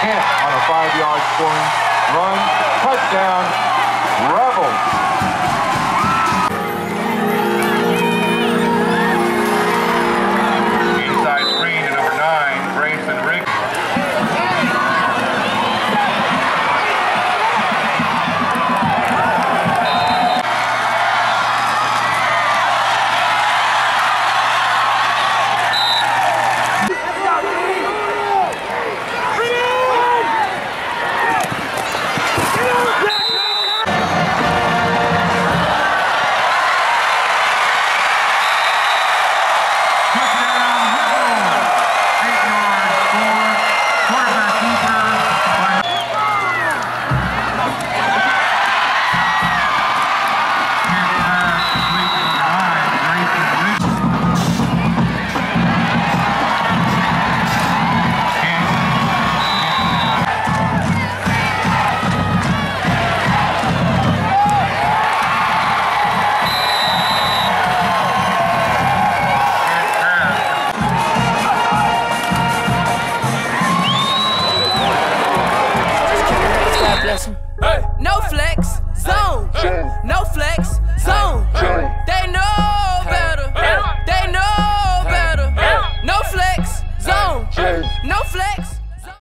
Hit on a five-yard scoring run. Touchdown, Rebels.